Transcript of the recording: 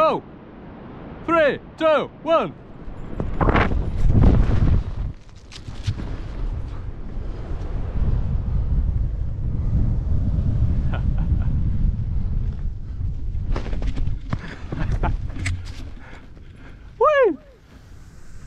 Oh! Three, two, one.